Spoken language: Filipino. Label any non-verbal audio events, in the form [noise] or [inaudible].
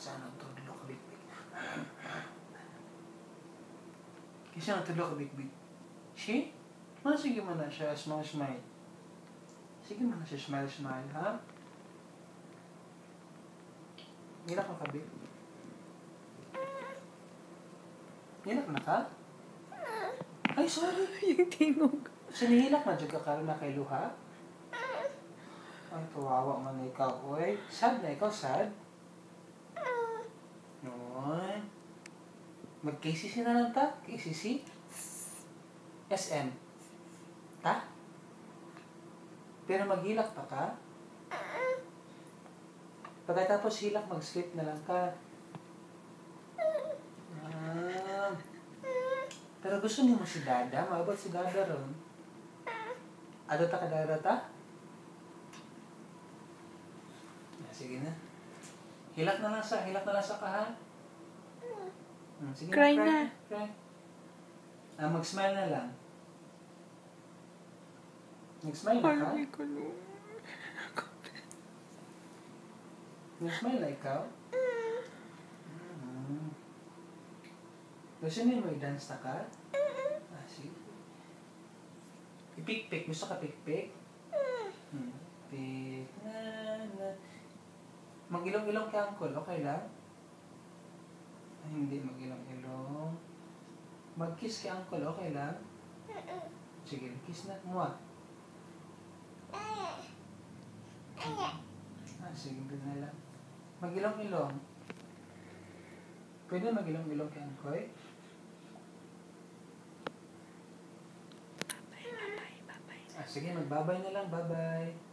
Nang tudlo ka big-big. Kinsa nang tudlo ka big-big. She? Mga sige mo na siya, smile, smile. Sige mo na siya, smile, smile, ha? Nilak ka, big. Nilak na ka? Ay, sorry. [laughs] Yung tingog. Sinihilak na dyan ka karon na kay Luha? Ay, kawawa man ikaw. Uy, sad na ikaw, sad? Noon. Mag-KCC na lang ta? KCC? SM? Ta? Pero maghilak pa ka? Pagkatapos hilak, mag-sleep na lang ka. Ah. Pero gusto niyo mo si Dada? Maabot si Dada ron. Ano ta ka Dada ta? Ah, sige na. Hilak na lang sa, hilak na lang sa kahan. Hmm, sige Cry na. Cry. Ah, mag-smile na lang. Mag-smile na ka? Ay, ko no. Nag-smile na ikaw? Mm. Gusto niyo may dance na ka? Ah, sige. Ipik-pik. Gusto ka pik-pik? Hmm. Pik na. Mag-ilong-ilong ka, uncle. Okay lang? Ay, hindi. Mag-ilong-ilong. Mag-kiss ka, uncle. Okay lang? Sige, kiss na. Mua. Ah, sige, doon na lang. Mag-ilong-ilong. Pwede mag-ilong-ilong kay bye. Ah, sige, magbabay na lang. Bye-bye.